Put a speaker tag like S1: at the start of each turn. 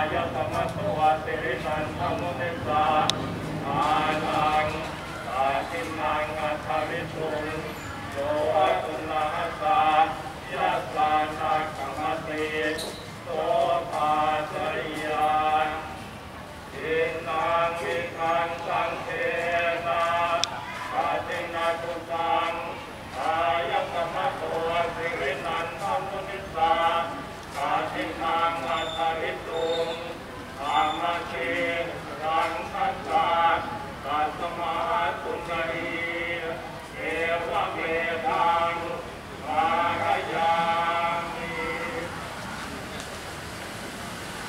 S1: ายกรรมสุวาสิริสันธมุนิสาอานังอาทินังอัตริสุงโยอัตุนาสายัสานากรรมติโตปาสยาอินังวิคังต الرحمن الرحيم